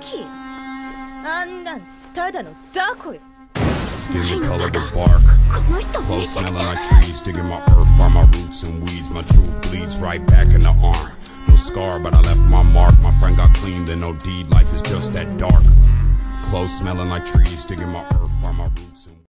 キあんなんただの雑魚よ Skin the color of bark. Close Clothes my smelling like trees, digging my earth, find my roots and weeds. My truth bleeds right back in the arm. No scar, but I left my mark. My friend got clean, then no deed. Life is just that dark. Close smelling like trees, digging my earth, find my roots